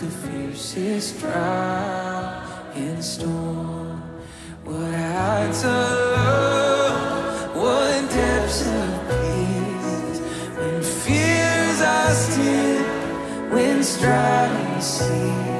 the fiercest trial and storm. What heights of love, what depths of peace. When fears are still, when strife ceases.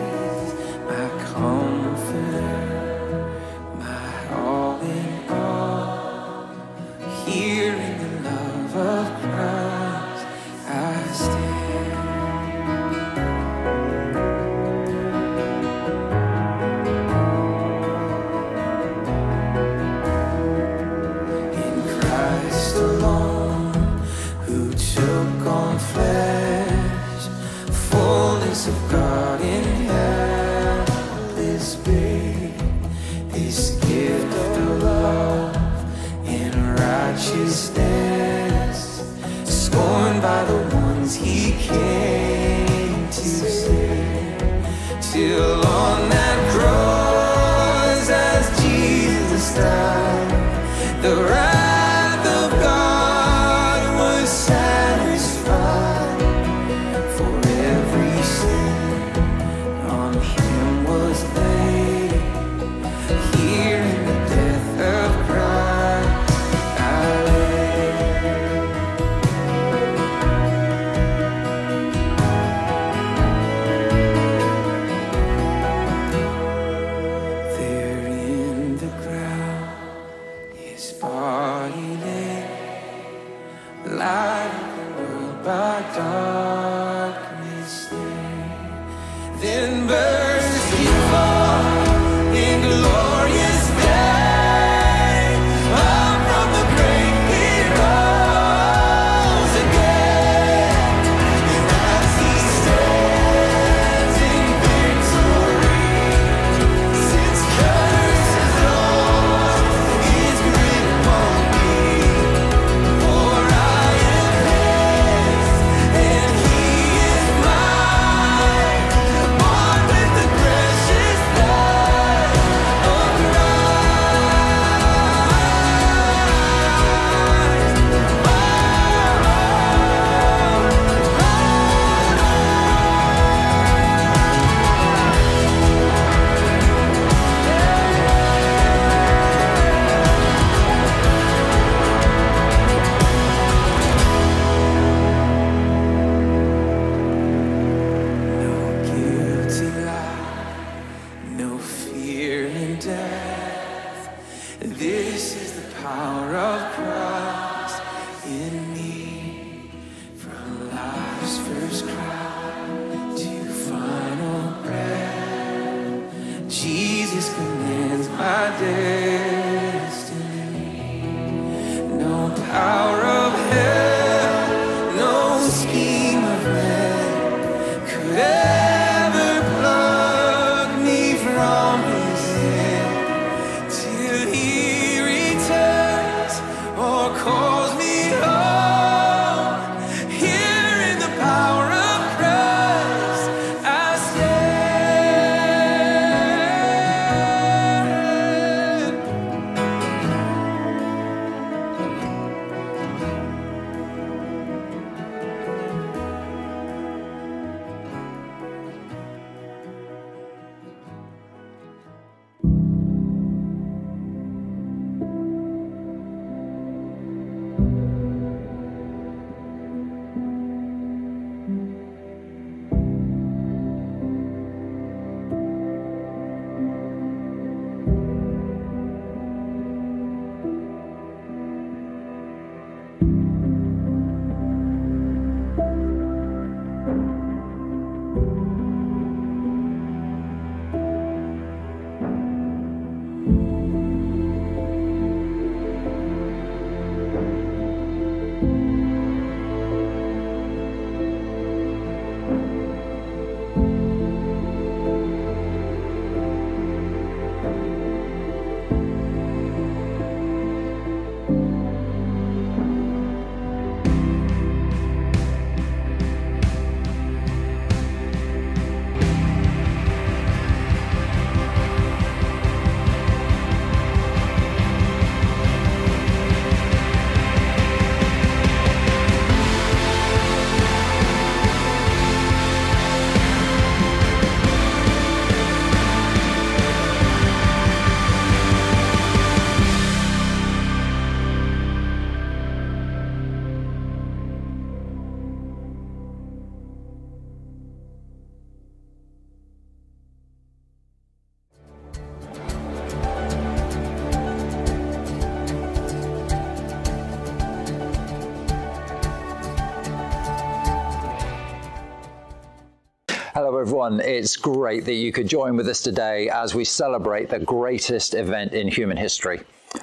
Everyone. It's great that you could join with us today as we celebrate the greatest event in human history,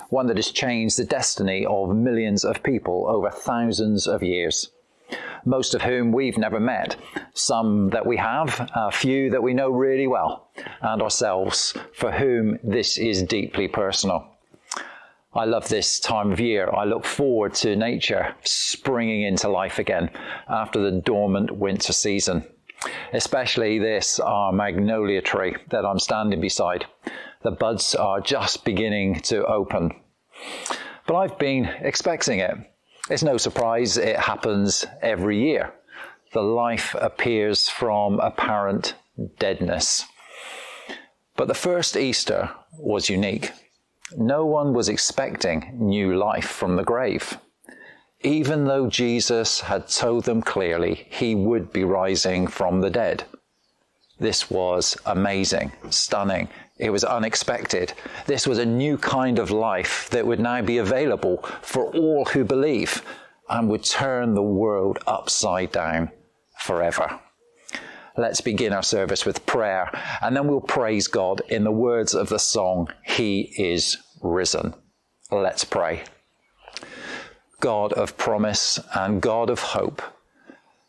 one that has changed the destiny of millions of people over thousands of years. Most of whom we've never met, some that we have, a few that we know really well, and ourselves for whom this is deeply personal. I love this time of year. I look forward to nature springing into life again after the dormant winter season. Especially this, our magnolia tree that I'm standing beside. The buds are just beginning to open. But I've been expecting it. It's no surprise it happens every year. The life appears from apparent deadness. But the first Easter was unique. No one was expecting new life from the grave. Even though Jesus had told them clearly he would be rising from the dead. This was amazing, stunning. It was unexpected. This was a new kind of life that would now be available for all who believe and would turn the world upside down forever. Let's begin our service with prayer, and then we'll praise God in the words of the song, He is Risen. Let's pray. God of promise and God of hope,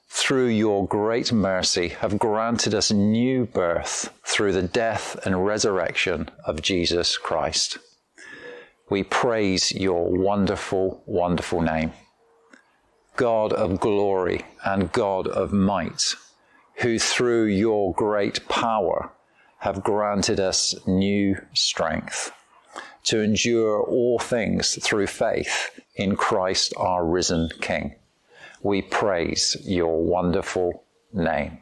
through your great mercy, have granted us new birth through the death and resurrection of Jesus Christ. We praise your wonderful, wonderful name. God of glory and God of might who through your great power have granted us new strength to endure all things through faith in Christ our risen King. We praise your wonderful name.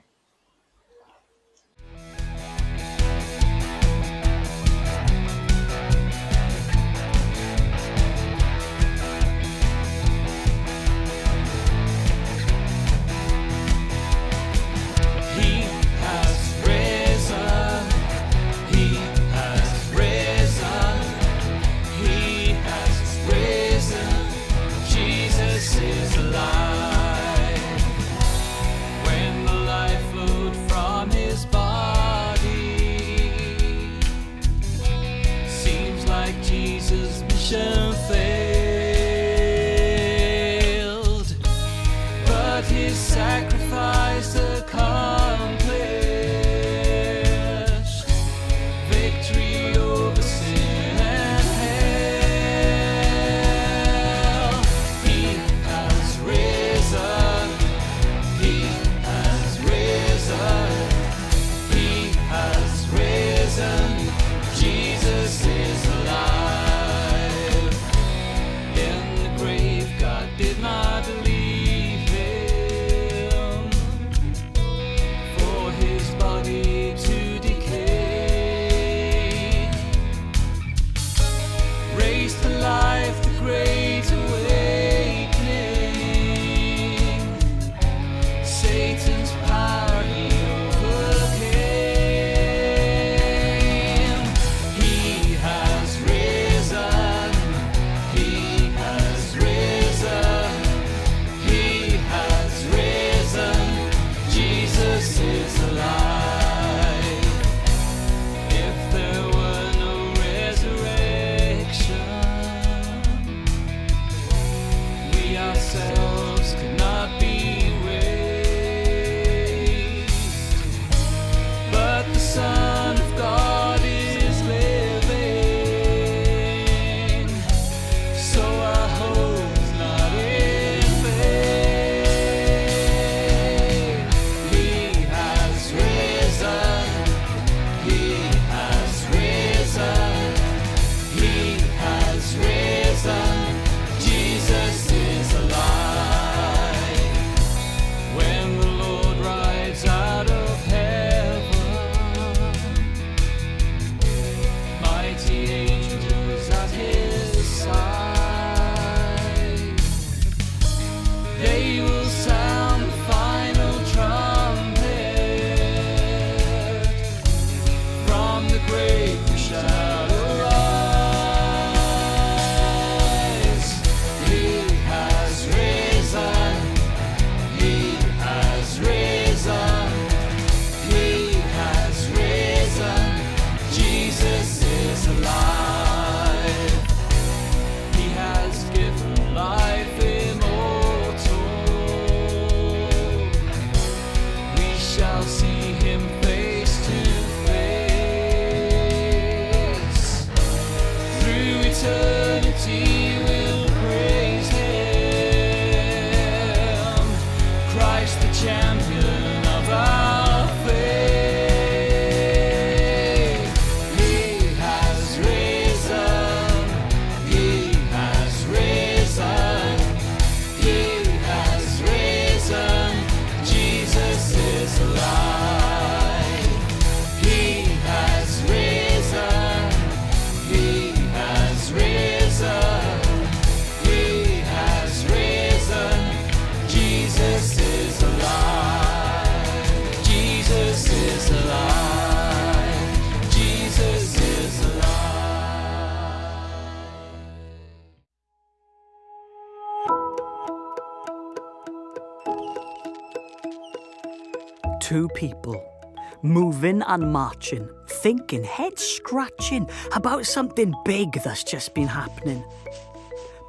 Moving and marching, thinking, head scratching about something big that's just been happening.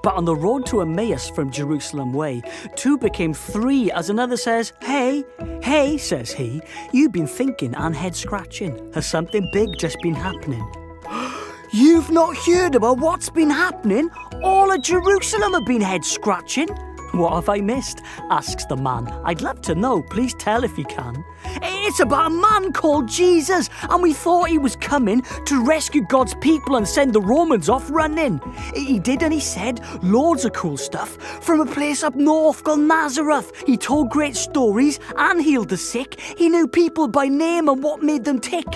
But on the road to Emmaus from Jerusalem way, two became three as another says, Hey, hey, says he, you've been thinking and head scratching. Has something big just been happening? You've not heard about what's been happening? All of Jerusalem have been head scratching. What have I missed? asks the man. I'd love to know. Please tell if you can. It's about a man called Jesus, and we thought he was coming to rescue God's people and send the Romans off running. He did, and he said loads of cool stuff from a place up north called Nazareth. He told great stories and healed the sick. He knew people by name and what made them tick.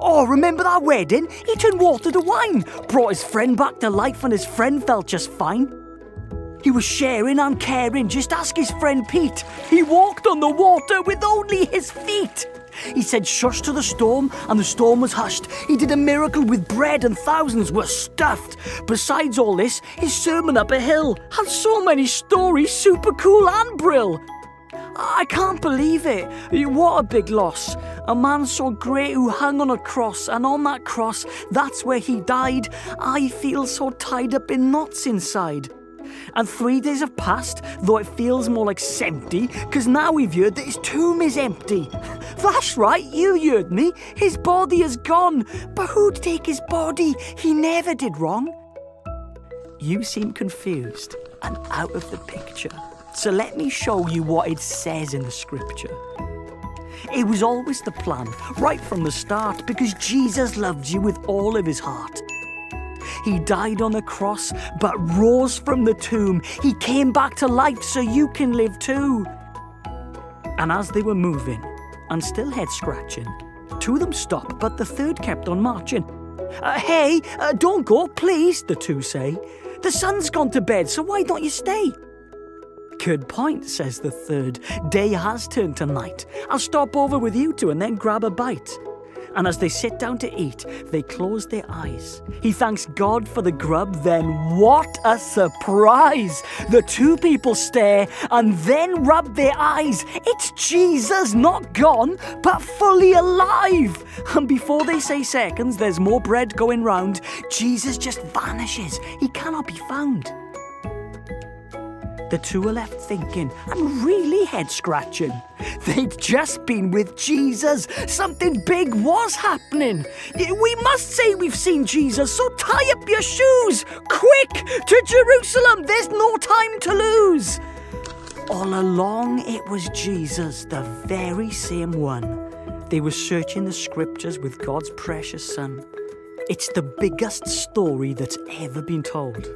Oh, remember that wedding? He turned water to wine, brought his friend back to life, and his friend felt just fine. He was sharing and caring, just ask his friend Pete. He walked on the water with only his feet. He said shush to the storm, and the storm was hushed. He did a miracle with bread, and thousands were stuffed. Besides all this, his sermon up a hill had so many stories, super cool and brill. I can't believe it. What a big loss. A man so great who hung on a cross, and on that cross, that's where he died. I feel so tied up in knots inside. And three days have passed, though it feels more like empty, because now we've heard that his tomb is empty. That's right, you heard me. His body is gone. But who'd take his body? He never did wrong. You seem confused and out of the picture. So let me show you what it says in the scripture. It was always the plan, right from the start, because Jesus loved you with all of his heart. He died on the cross, but rose from the tomb. He came back to life so you can live too. And as they were moving, and still head scratching, two of them stopped, but the third kept on marching. Uh, hey, uh, don't go, please, the two say. The sun's gone to bed, so why don't you stay? Good point, says the third. Day has turned to night. I'll stop over with you two and then grab a bite. And as they sit down to eat, they close their eyes. He thanks God for the grub, then what a surprise! The two people stare and then rub their eyes. It's Jesus, not gone, but fully alive. And before they say seconds, there's more bread going round. Jesus just vanishes. He cannot be found. The two are left thinking and really head scratching. They'd just been with Jesus. Something big was happening. We must say we've seen Jesus, so tie up your shoes. Quick to Jerusalem. There's no time to lose. All along, it was Jesus, the very same one. They were searching the scriptures with God's precious Son. It's the biggest story that's ever been told.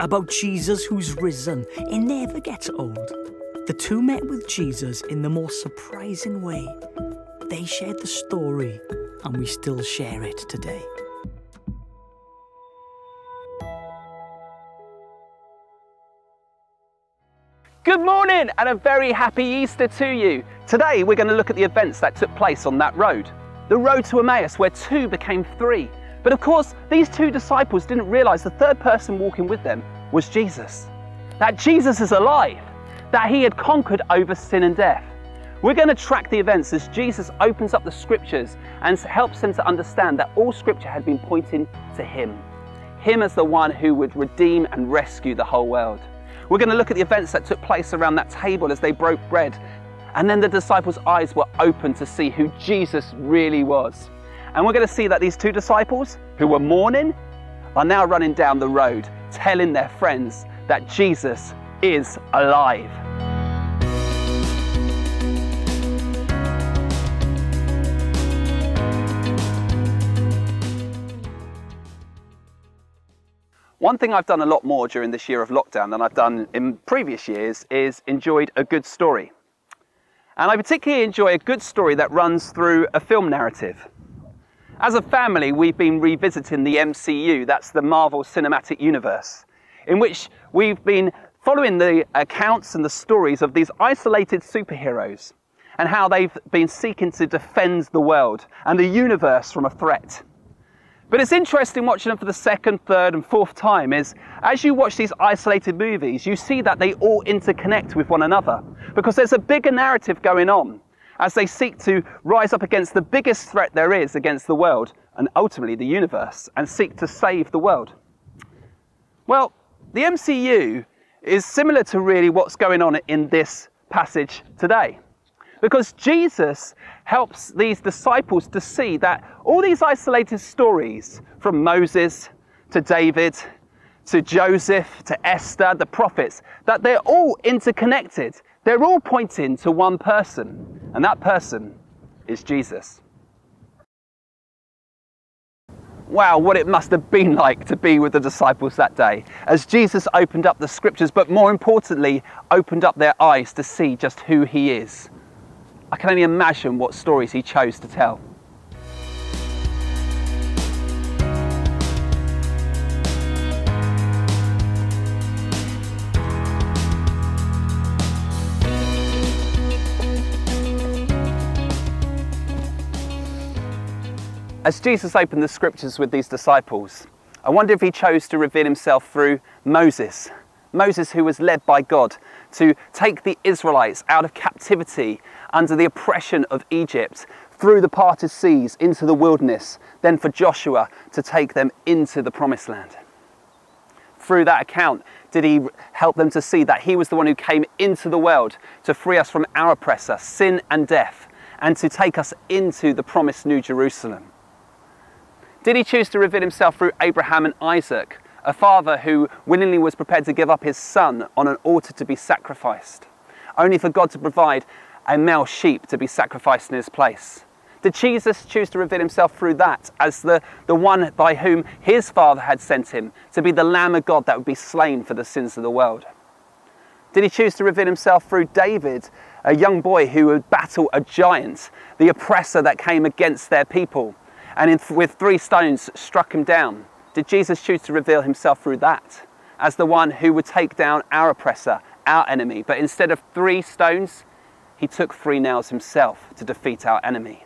About Jesus who's risen. It never gets old. The two met with Jesus in the most surprising way. They shared the story, and we still share it today. Good morning and a very happy Easter to you. Today we're going to look at the events that took place on that road. The road to Emmaus, where two became three. But of course, these two disciples didn't realize the third person walking with them was Jesus. That Jesus is alive, that he had conquered over sin and death. We're going to track the events as Jesus opens up the scriptures and helps them to understand that all scripture had been pointing to him. Him as the one who would redeem and rescue the whole world. We're going to look at the events that took place around that table as they broke bread. And then the disciples' eyes were open to see who Jesus really was. And we're going to see that these two disciples who were mourning are now running down the road telling their friends that Jesus is alive. One thing I've done a lot more during this year of lockdown than I've done in previous years is enjoyed a good story. And I particularly enjoy a good story that runs through a film narrative. As a family, we've been revisiting the MCU, that's the Marvel Cinematic Universe, in which we've been following the accounts and the stories of these isolated superheroes and how they've been seeking to defend the world and the universe from a threat. But it's interesting watching them for the second, third, and fourth time is as you watch these isolated movies, you see that they all interconnect with one another because there's a bigger narrative going on. As they seek to rise up against the biggest threat there is against the world and ultimately the universe and seek to save the world. Well, the MCU is similar to really what's going on in this passage today. Because Jesus helps these disciples to see that all these isolated stories from Moses to David to Joseph to Esther, the prophets, that they're all interconnected. They're all pointing to one person, and that person is Jesus. Wow, what it must have been like to be with the disciples that day as Jesus opened up the scriptures, but more importantly, opened up their eyes to see just who he is. I can only imagine what stories he chose to tell. As Jesus opened the scriptures with these disciples, I wonder if he chose to reveal himself through Moses. Moses, who was led by God to take the Israelites out of captivity under the oppression of Egypt through the parted seas into the wilderness, then for Joshua to take them into the promised land. Through that account, did he help them to see that he was the one who came into the world to free us from our oppressor, sin and death, and to take us into the promised New Jerusalem? Did he choose to reveal himself through Abraham and Isaac, a father who willingly was prepared to give up his son on an altar to be sacrificed, only for God to provide a male sheep to be sacrificed in his place? Did Jesus choose to reveal himself through that as the, the one by whom his father had sent him to be the Lamb of God that would be slain for the sins of the world? Did he choose to reveal himself through David, a young boy who would battle a giant, the oppressor that came against their people? And in, with three stones struck him down. Did Jesus choose to reveal himself through that as the one who would take down our oppressor, our enemy? But instead of three stones, he took three nails himself to defeat our enemy.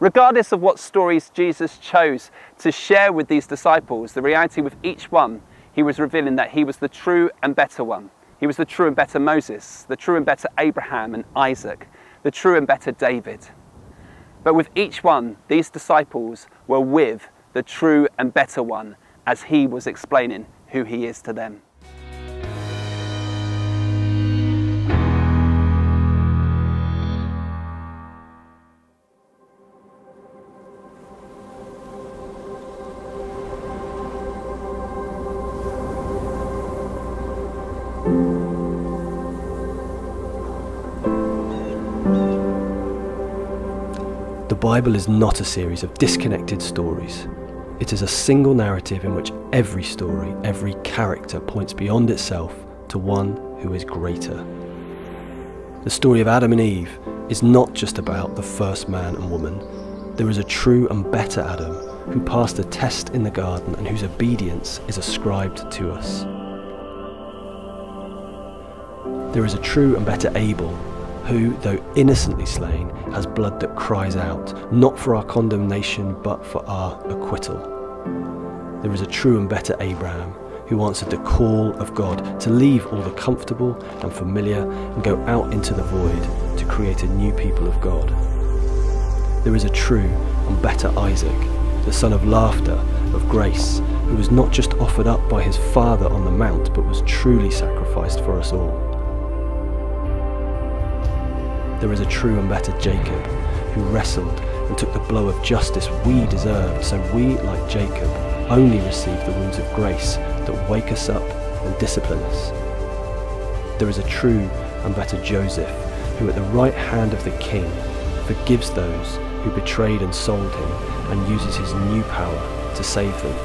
Regardless of what stories Jesus chose to share with these disciples, the reality with each one, he was revealing that he was the true and better one. He was the true and better Moses, the true and better Abraham and Isaac, the true and better David. But with each one, these disciples were with the true and better one as he was explaining who he is to them. Bible is not a series of disconnected stories. It is a single narrative in which every story, every character points beyond itself to one who is greater. The story of Adam and Eve is not just about the first man and woman. There is a true and better Adam who passed the test in the garden and whose obedience is ascribed to us. There is a true and better Abel who, though innocently slain, has blood that cries out, not for our condemnation, but for our acquittal. There is a true and better Abraham, who answered the call of God to leave all the comfortable and familiar and go out into the void to create a new people of God. There is a true and better Isaac, the son of laughter, of grace, who was not just offered up by his father on the mount, but was truly sacrificed for us all there is a true and better Jacob, who wrestled and took the blow of justice we deserved, so we, like Jacob, only receive the wounds of grace that wake us up and discipline us. There is a true and better Joseph, who at the right hand of the king forgives those who betrayed and sold him and uses his new power to save them.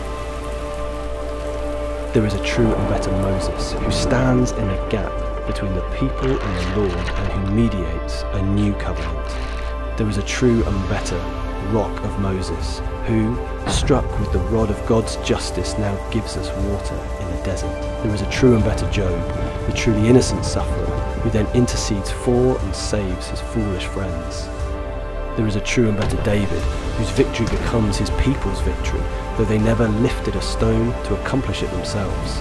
There is a true and better Moses, who stands in a gap between the people and the Lord and who mediates a new covenant. There is a true and better rock of Moses, who, struck with the rod of God's justice, now gives us water in the desert. There is a true and better Job, the truly innocent sufferer, who then intercedes for and saves his foolish friends. There is a true and better David, whose victory becomes his people's victory, though they never lifted a stone to accomplish it themselves.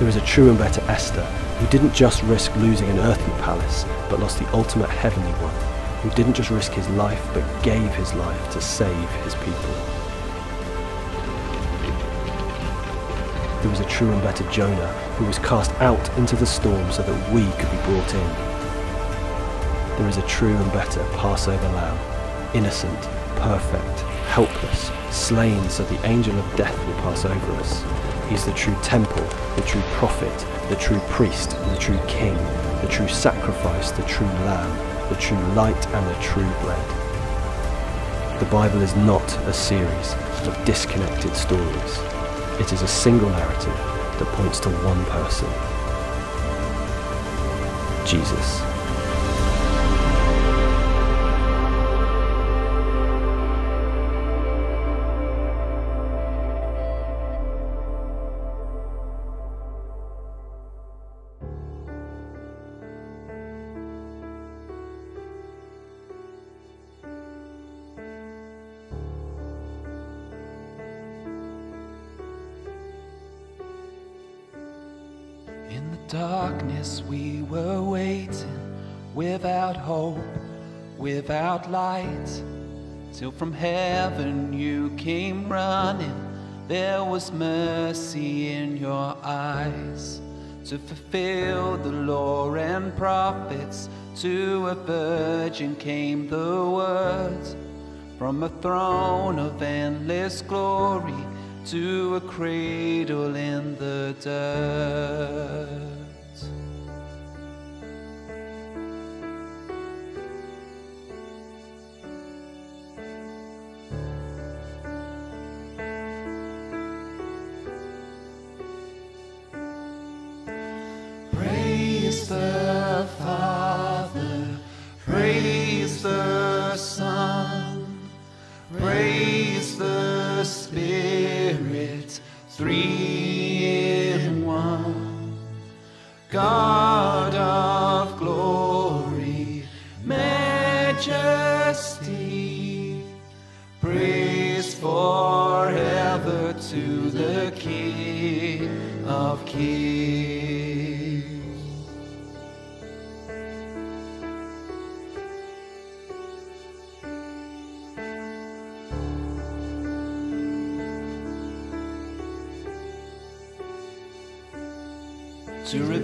There is a true and better Esther, who didn't just risk losing an earthly palace, but lost the ultimate heavenly one. who didn't just risk his life but gave his life to save his people. There was a true and better Jonah who was cast out into the storm so that we could be brought in. There is a true and better Passover lamb, innocent, perfect, helpless, slain so the angel of death will pass over us. He's the true temple, the true prophet, the true priest, the true king, the true sacrifice, the true lamb, the true light and the true bread. The Bible is not a series of disconnected stories. It is a single narrative that points to one person. Jesus. Without light. Till from heaven you came running. There was mercy in your eyes to fulfill the law and prophets. To a virgin came the words from a throne of endless glory to a cradle in the dirt. God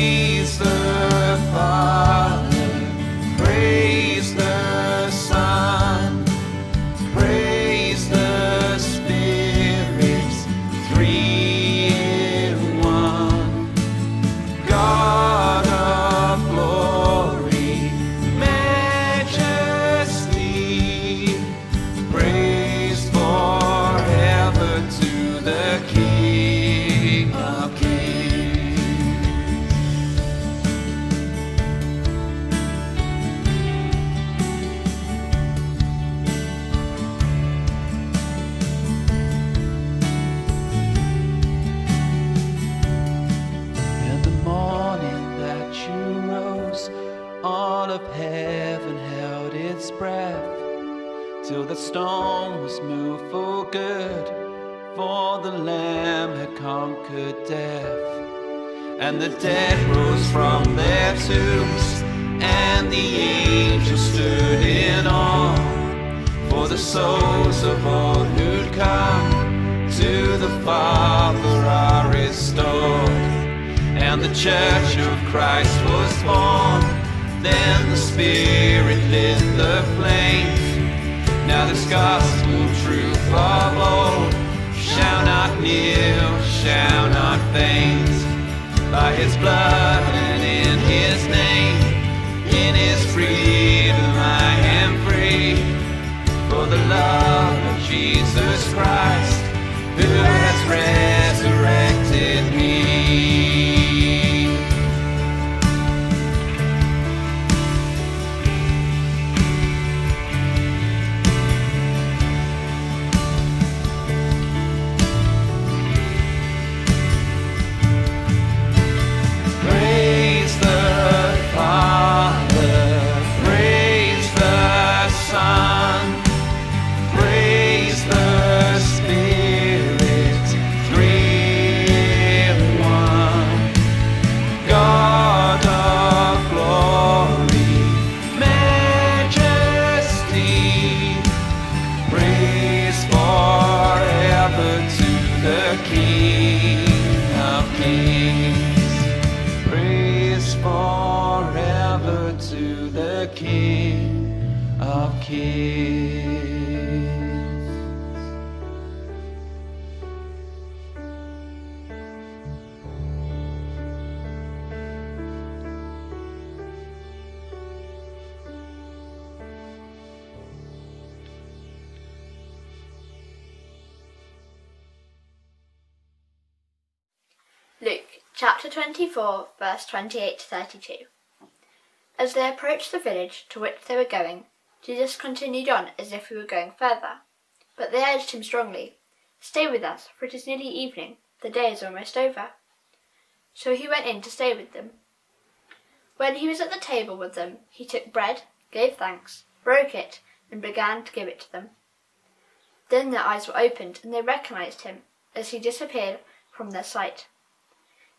Praise the Father, good. For the Lamb had conquered death, and the dead rose from their tombs, and the angels stood in awe for the souls of all who'd come to the Father are restored, and the Church of Christ was born. Then the Spirit lit the flame. Now this gospel truth old shall not kneel, shall not faint. By His blood and in His name, in His freedom I am free for the love of Jesus Christ, who has resurrected King 24, verse 28 to 32. As they approached the village to which they were going, Jesus continued on as if he were going further. But they urged him strongly, Stay with us, for it is nearly evening, the day is almost over. So he went in to stay with them. When he was at the table with them, he took bread, gave thanks, broke it, and began to give it to them. Then their eyes were opened, and they recognized him as he disappeared from their sight.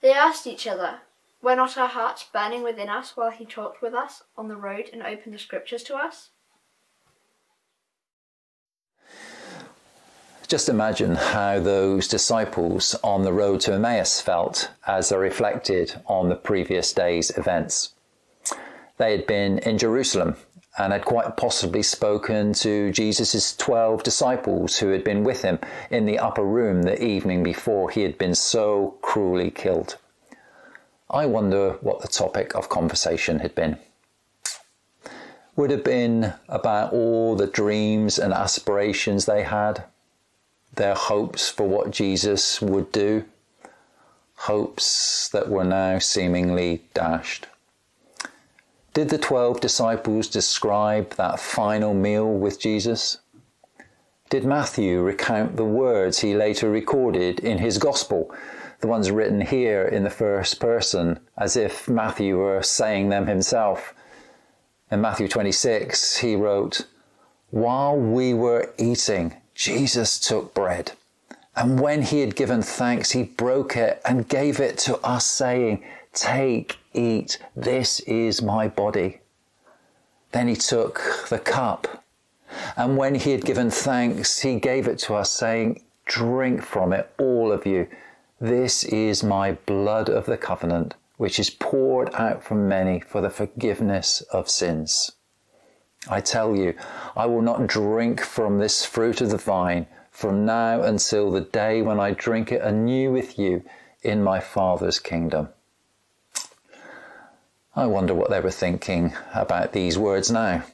They asked each other, Were not our hearts burning within us while he talked with us on the road and opened the scriptures to us? Just imagine how those disciples on the road to Emmaus felt as they reflected on the previous day's events. They had been in Jerusalem and had quite possibly spoken to Jesus' 12 disciples who had been with him in the upper room the evening before he had been so cruelly killed. I wonder what the topic of conversation had been. Would have been about all the dreams and aspirations they had, their hopes for what Jesus would do, hopes that were now seemingly dashed. Did the twelve disciples describe that final meal with Jesus? Did Matthew recount the words he later recorded in his Gospel, the ones written here in the first person, as if Matthew were saying them himself? In Matthew 26, he wrote, While we were eating, Jesus took bread, and when he had given thanks, he broke it and gave it to us, saying, Take, eat, this is my body. Then he took the cup, and when he had given thanks, he gave it to us, saying, Drink from it, all of you. This is my blood of the covenant, which is poured out for many for the forgiveness of sins. I tell you, I will not drink from this fruit of the vine from now until the day when I drink it anew with you in my Father's kingdom. I wonder what they were thinking about these words now.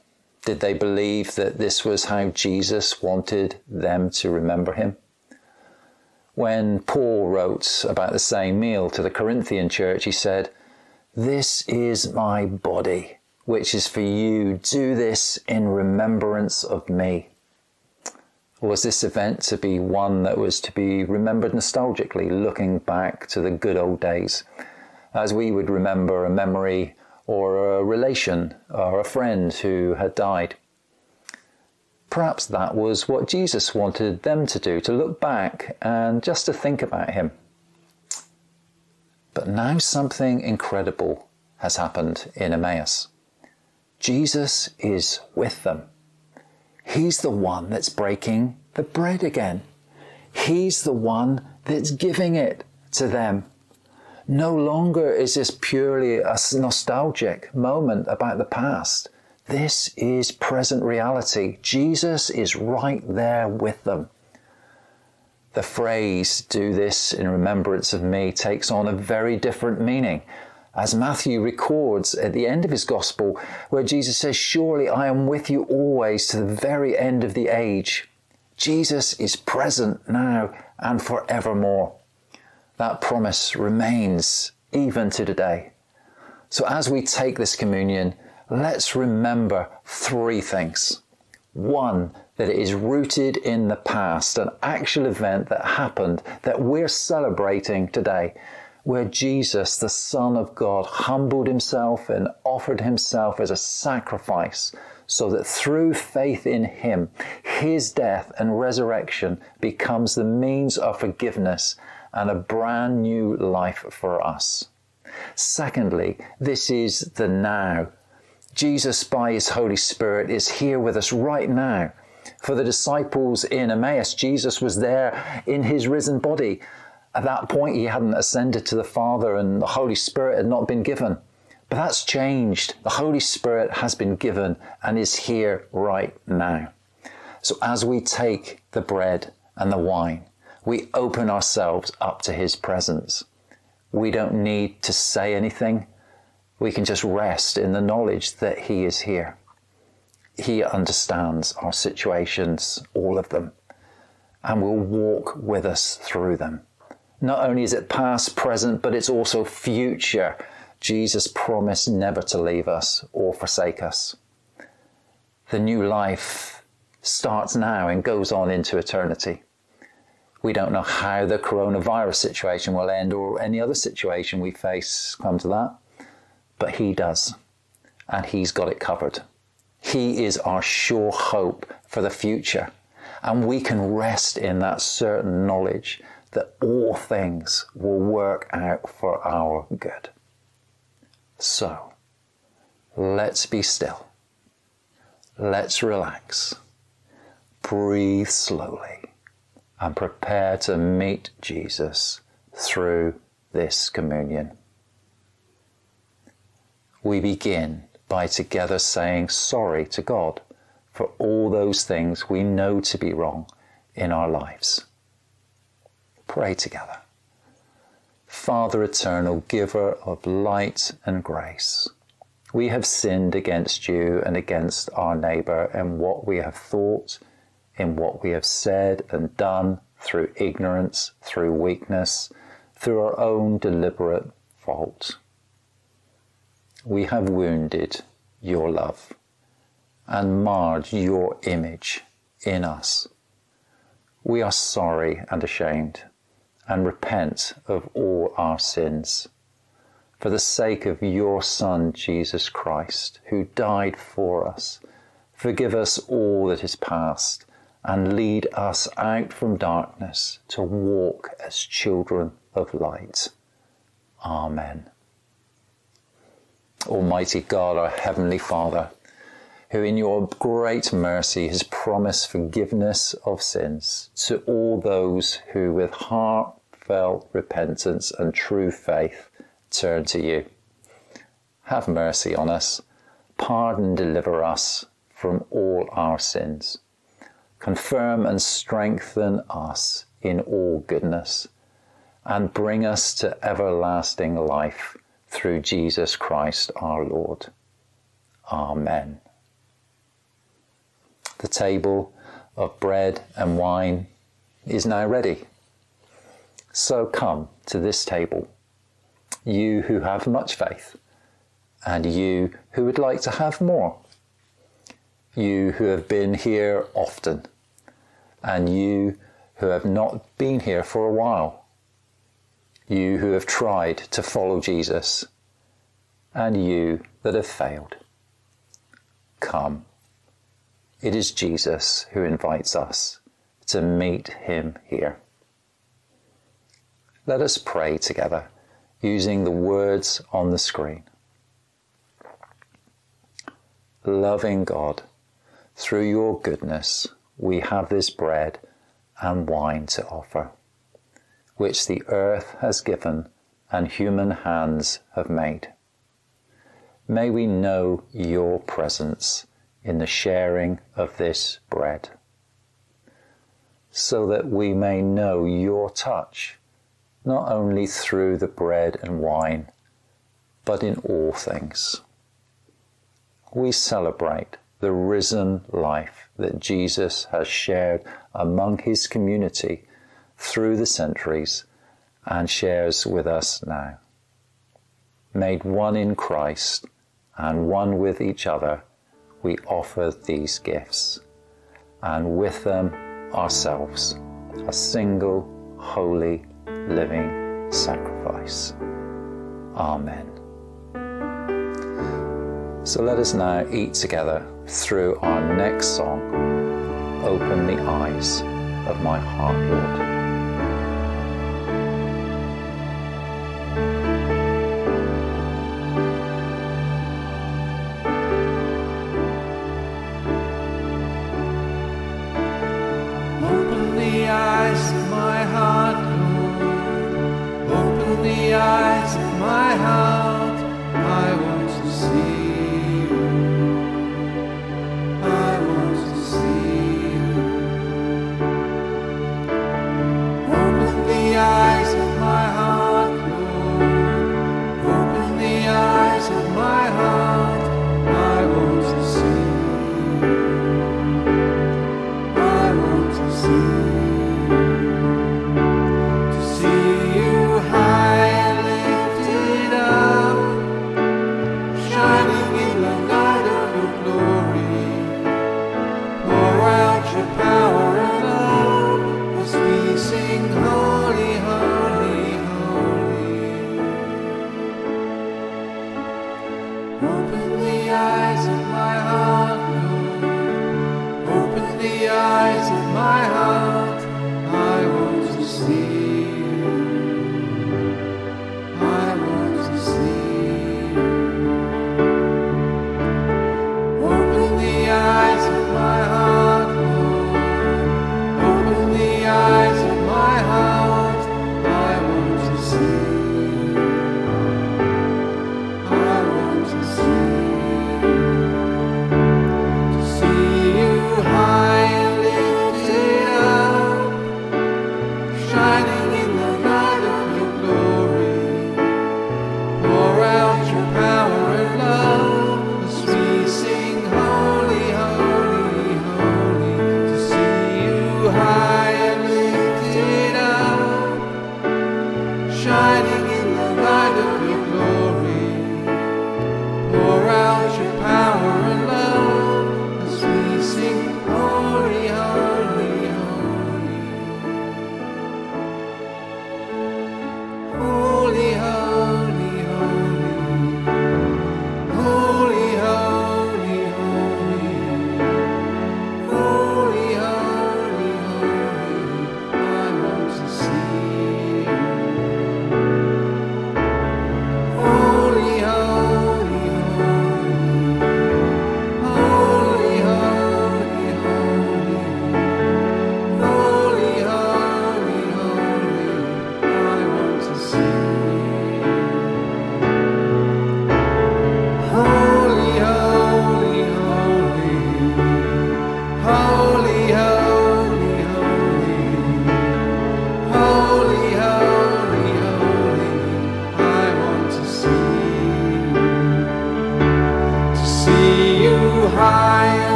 Did they believe that this was how Jesus wanted them to remember him? When Paul wrote about the same meal to the Corinthian church, he said, This is my body, which is for you. Do this in remembrance of me. Was this event to be one that was to be remembered nostalgically, looking back to the good old days? As we would remember a memory or a relation or a friend who had died. Perhaps that was what Jesus wanted them to do, to look back and just to think about him. But now something incredible has happened in Emmaus. Jesus is with them. He's the one that's breaking the bread again. He's the one that's giving it to them. No longer is this purely a nostalgic moment about the past. This is present reality. Jesus is right there with them. The phrase, do this in remembrance of me, takes on a very different meaning. As Matthew records at the end of his gospel, where Jesus says, Surely I am with you always to the very end of the age. Jesus is present now and forevermore that promise remains even to today. So as we take this communion, let's remember three things. One, that it is rooted in the past, an actual event that happened that we're celebrating today, where Jesus, the Son of God, humbled himself and offered himself as a sacrifice so that through faith in him, his death and resurrection becomes the means of forgiveness and a brand new life for us. Secondly, this is the now. Jesus, by his Holy Spirit, is here with us right now. For the disciples in Emmaus, Jesus was there in his risen body. At that point, he hadn't ascended to the Father and the Holy Spirit had not been given. But that's changed. The Holy Spirit has been given and is here right now. So as we take the bread and the wine, we open ourselves up to His presence. We don't need to say anything. We can just rest in the knowledge that He is here. He understands our situations, all of them, and will walk with us through them. Not only is it past, present, but it's also future. Jesus promised never to leave us or forsake us. The new life starts now and goes on into eternity. We don't know how the coronavirus situation will end or any other situation we face come to that, but He does, and He's got it covered. He is our sure hope for the future, and we can rest in that certain knowledge that all things will work out for our good. So, let's be still. Let's relax. Breathe slowly and prepare to meet Jesus through this communion. We begin by together saying sorry to God for all those things we know to be wrong in our lives. Pray together. Father eternal, giver of light and grace, we have sinned against you and against our neighbour in what we have thought, in what we have said and done through ignorance, through weakness, through our own deliberate fault. We have wounded your love and marred your image in us. We are sorry and ashamed and repent of all our sins. For the sake of your Son, Jesus Christ, who died for us, forgive us all that is past and lead us out from darkness to walk as children of light. Amen. Almighty God, our Heavenly Father, who in your great mercy has promised forgiveness of sins to all those who with heartfelt repentance and true faith turn to you. Have mercy on us, pardon, deliver us from all our sins confirm and strengthen us in all goodness, and bring us to everlasting life through Jesus Christ our Lord. Amen. The table of bread and wine is now ready. So come to this table, you who have much faith, and you who would like to have more you who have been here often, and you who have not been here for a while, you who have tried to follow Jesus, and you that have failed. Come. It is Jesus who invites us to meet him here. Let us pray together using the words on the screen. Loving God, through your goodness, we have this bread and wine to offer, which the earth has given and human hands have made. May we know your presence in the sharing of this bread, so that we may know your touch, not only through the bread and wine, but in all things. We celebrate the risen life that Jesus has shared among his community through the centuries and shares with us now. Made one in Christ and one with each other, we offer these gifts, and with them ourselves, a single, holy, living sacrifice. Amen. So let us now eat together through our next song, Open the Eyes of My Heart, Lord.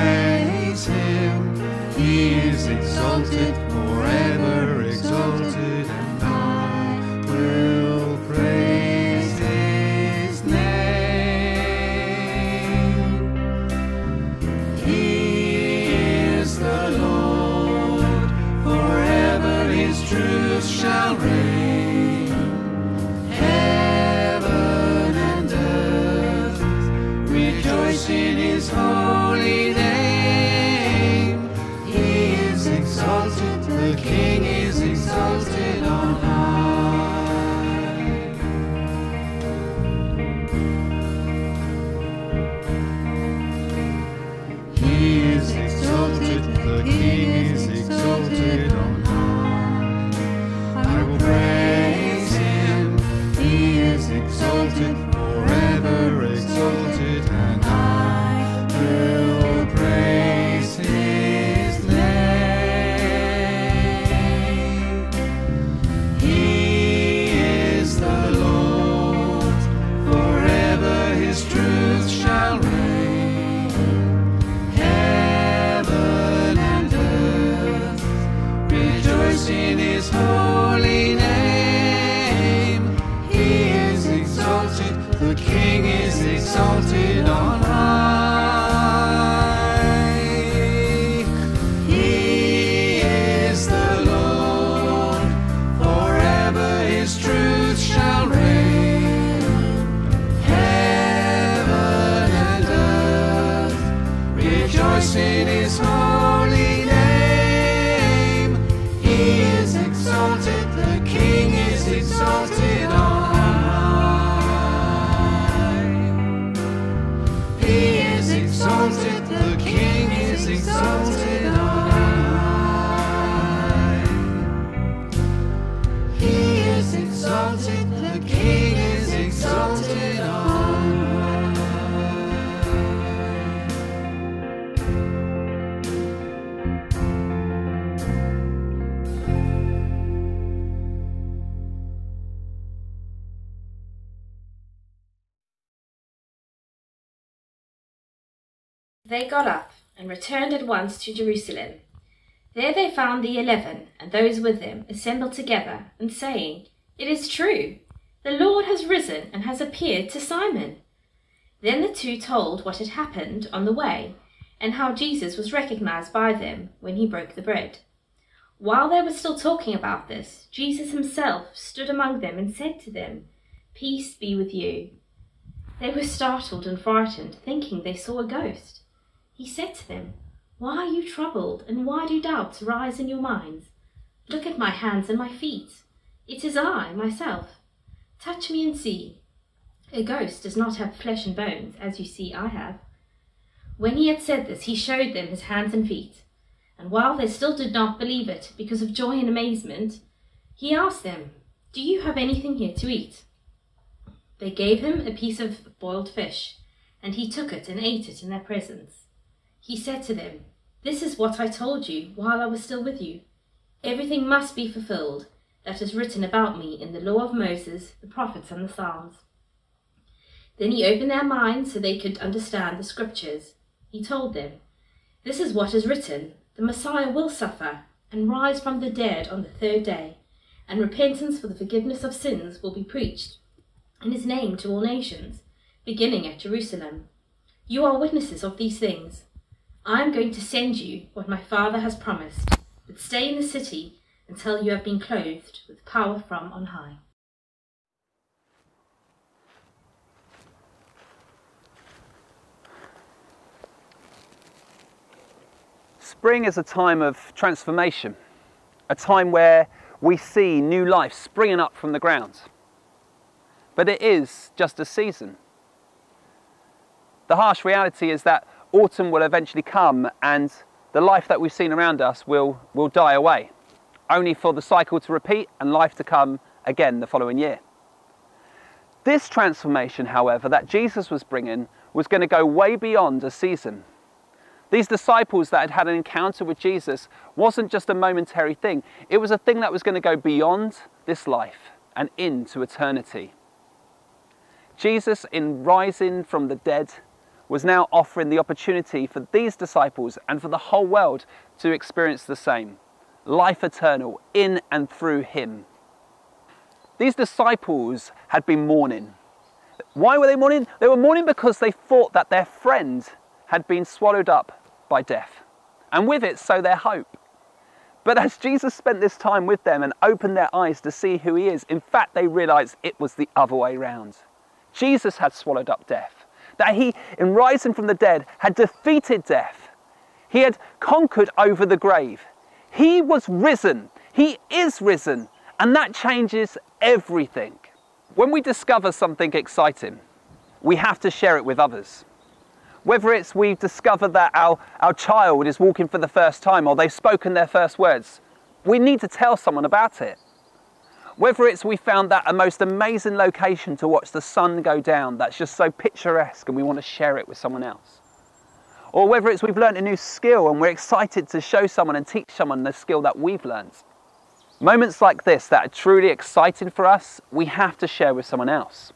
Praise him. He is exalted, forever exalted, and I will They got up and returned at once to Jerusalem. There they found the eleven and those with them assembled together, and saying, It is true, the Lord has risen and has appeared to Simon. Then the two told what had happened on the way, and how Jesus was recognized by them when he broke the bread. While they were still talking about this, Jesus himself stood among them and said to them, Peace be with you. They were startled and frightened, thinking they saw a ghost. He said to them, Why are you troubled, and why do doubts rise in your minds? Look at my hands and my feet. It is I, myself. Touch me and see. A ghost does not have flesh and bones, as you see I have. When he had said this, he showed them his hands and feet. And while they still did not believe it because of joy and amazement, he asked them, Do you have anything here to eat? They gave him a piece of boiled fish, and he took it and ate it in their presence. He said to them, This is what I told you while I was still with you. Everything must be fulfilled that is written about me in the law of Moses, the prophets, and the Psalms. Then he opened their minds so they could understand the scriptures. He told them, This is what is written the Messiah will suffer and rise from the dead on the third day, and repentance for the forgiveness of sins will be preached in his name to all nations, beginning at Jerusalem. You are witnesses of these things. I am going to send you what my Father has promised, but stay in the city until you have been clothed with power from on high. Spring is a time of transformation, a time where we see new life springing up from the ground. But it is just a season. The harsh reality is that autumn will eventually come and the life that we've seen around us will, will die away, only for the cycle to repeat and life to come again the following year. This transformation, however, that Jesus was bringing was going to go way beyond a season. These disciples that had had an encounter with Jesus wasn't just a momentary thing, it was a thing that was going to go beyond this life and into eternity. Jesus, in rising from the dead, was now offering the opportunity for these disciples and for the whole world to experience the same life eternal in and through Him. These disciples had been mourning. Why were they mourning? They were mourning because they thought that their friend had been swallowed up by death, and with it, so their hope. But as Jesus spent this time with them and opened their eyes to see who he is, in fact, they realized it was the other way round. Jesus had swallowed up death, that he, in rising from the dead, had defeated death. He had conquered over the grave. He was risen. He is risen. And that changes everything. When we discover something exciting, we have to share it with others. Whether it's we've discovered that our, our child is walking for the first time or they've spoken their first words, we need to tell someone about it. Whether it's we found that a most amazing location to watch the sun go down that's just so picturesque and we want to share it with someone else. Or whether it's we've learned a new skill and we're excited to show someone and teach someone the skill that we've learned. Moments like this that are truly exciting for us, we have to share with someone else.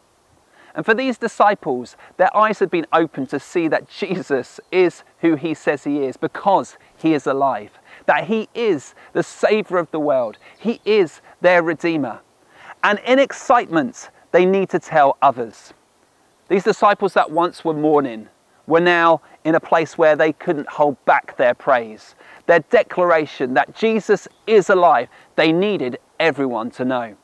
And for these disciples, their eyes had been opened to see that Jesus is who he says he is because he is alive, that he is the Saviour of the world, he is their Redeemer. And in excitement, they need to tell others. These disciples that once were mourning were now in a place where they couldn't hold back their praise. Their declaration that Jesus is alive, they needed everyone to know.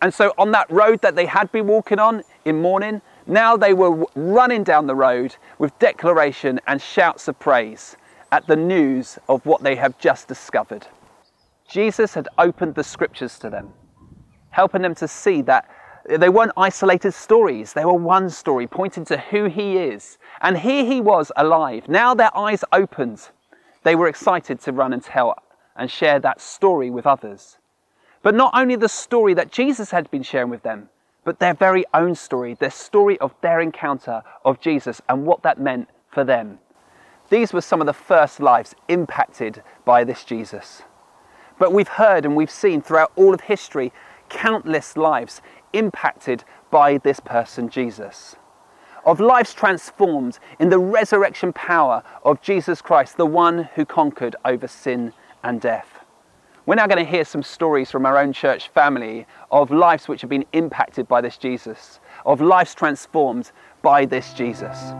And so on that road that they had been walking on in mourning, now they were running down the road with declaration and shouts of praise at the news of what they have just discovered. Jesus had opened the scriptures to them, helping them to see that they weren't isolated stories, they were one story pointing to who he is. And here he was alive. Now their eyes opened. They were excited to run and tell and share that story with others. But not only the story that Jesus had been sharing with them, but their very own story, their story of their encounter of Jesus and what that meant for them. These were some of the first lives impacted by this Jesus. But we've heard and we've seen throughout all of history countless lives impacted by this person, Jesus. Of lives transformed in the resurrection power of Jesus Christ, the one who conquered over sin and death. We're now going to hear some stories from our own church family of lives which have been impacted by this Jesus, of lives transformed by this Jesus.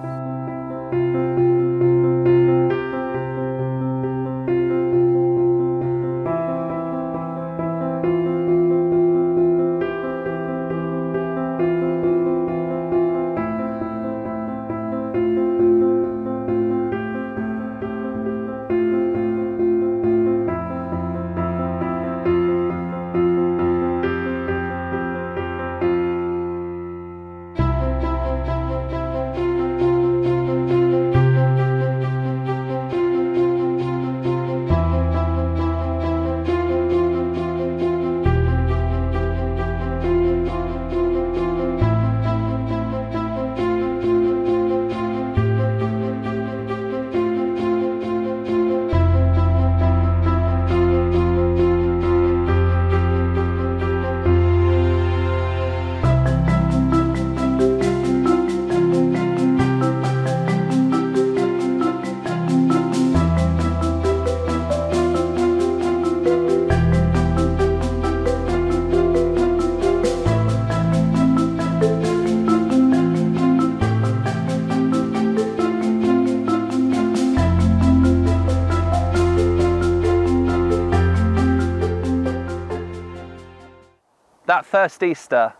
First Easter,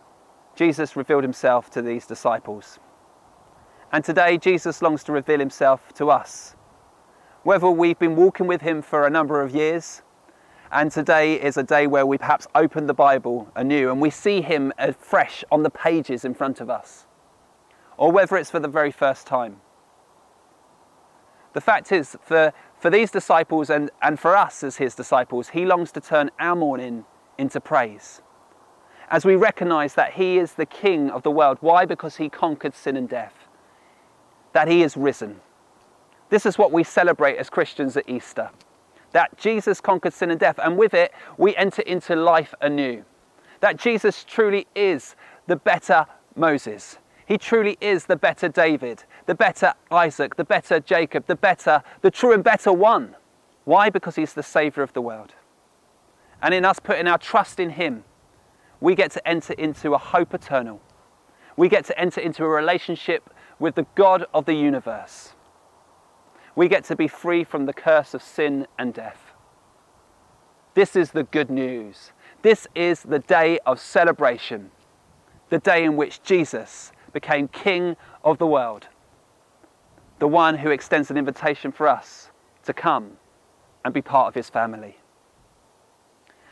Jesus revealed himself to these disciples. And today, Jesus longs to reveal himself to us. Whether we've been walking with him for a number of years, and today is a day where we perhaps open the Bible anew and we see him fresh on the pages in front of us, or whether it's for the very first time. The fact is, for, for these disciples and, and for us as his disciples, he longs to turn our mourning into praise. As we recognize that he is the king of the world. Why? Because he conquered sin and death, that he is risen. This is what we celebrate as Christians at Easter that Jesus conquered sin and death, and with it, we enter into life anew. That Jesus truly is the better Moses. He truly is the better David, the better Isaac, the better Jacob, the better, the true and better one. Why? Because he's the Saviour of the world. And in us putting our trust in him, we get to enter into a hope eternal. We get to enter into a relationship with the God of the universe. We get to be free from the curse of sin and death. This is the good news. This is the day of celebration, the day in which Jesus became King of the world, the one who extends an invitation for us to come and be part of his family.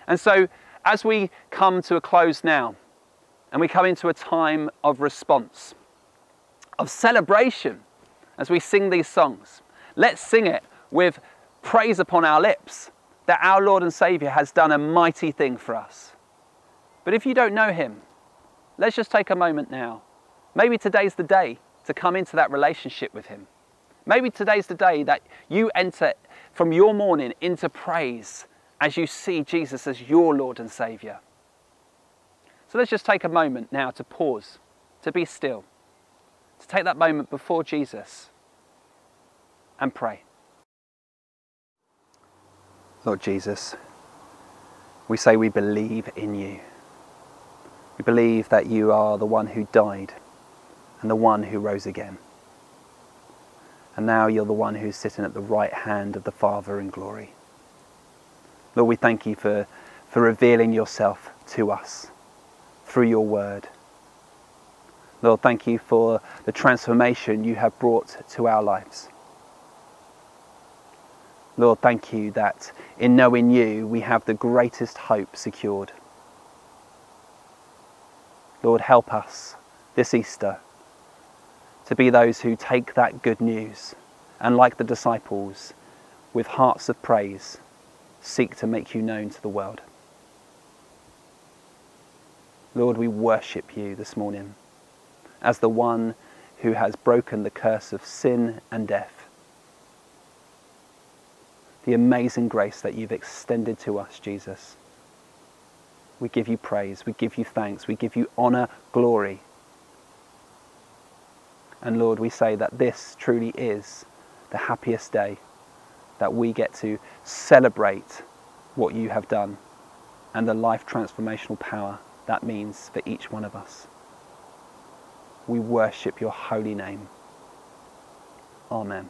And so, as we come to a close now, and we come into a time of response, of celebration, as we sing these songs, let's sing it with praise upon our lips that our Lord and Saviour has done a mighty thing for us. But if you don't know Him, let's just take a moment now. Maybe today's the day to come into that relationship with Him. Maybe today's the day that you enter from your mourning into praise as you see Jesus as your Lord and Saviour. So let's just take a moment now to pause, to be still, to take that moment before Jesus and pray. Lord Jesus, we say we believe in you. We believe that you are the one who died and the one who rose again. And now you're the one who's sitting at the right hand of the Father in glory. Lord, we thank you for, for revealing yourself to us through your word. Lord, thank you for the transformation you have brought to our lives. Lord, thank you that in knowing you, we have the greatest hope secured. Lord, help us this Easter to be those who take that good news and, like the disciples, with hearts of praise, seek to make you known to the world. Lord, we worship you this morning as the one who has broken the curse of sin and death. The amazing grace that you've extended to us, Jesus. We give you praise, we give you thanks, we give you honour, glory. And Lord, we say that this truly is the happiest day that we get to celebrate what you have done and the life transformational power that means for each one of us. We worship your holy name. Amen.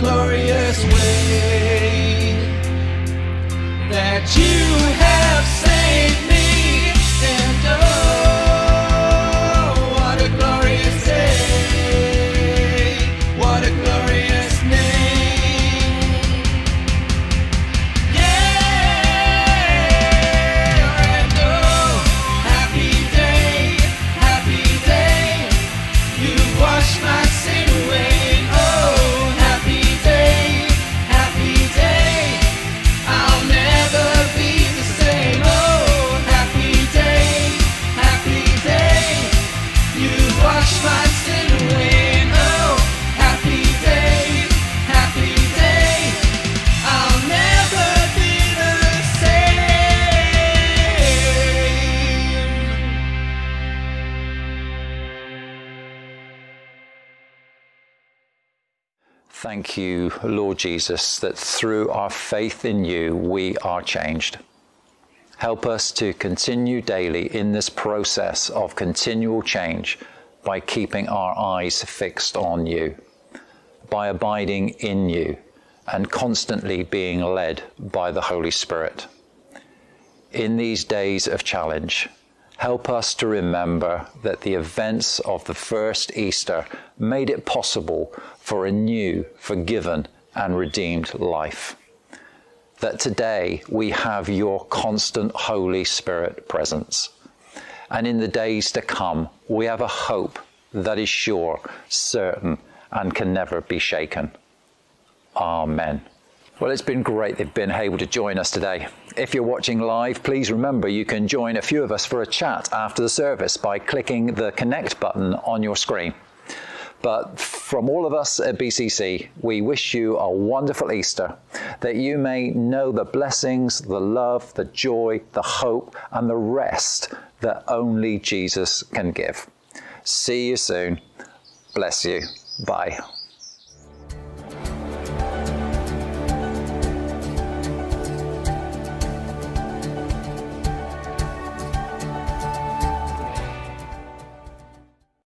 Glorious way Lord Jesus, that through our faith in you, we are changed. Help us to continue daily in this process of continual change by keeping our eyes fixed on you, by abiding in you, and constantly being led by the Holy Spirit. In these days of challenge, help us to remember that the events of the first Easter made it possible for a new, forgiven, and redeemed life. That today we have your constant Holy Spirit presence. And in the days to come, we have a hope that is sure, certain, and can never be shaken. Amen. Well, it's been great they've been able to join us today. If you're watching live, please remember you can join a few of us for a chat after the service by clicking the connect button on your screen. But from all of us at BCC, we wish you a wonderful Easter, that you may know the blessings, the love, the joy, the hope, and the rest that only Jesus can give. See you soon. Bless you. Bye.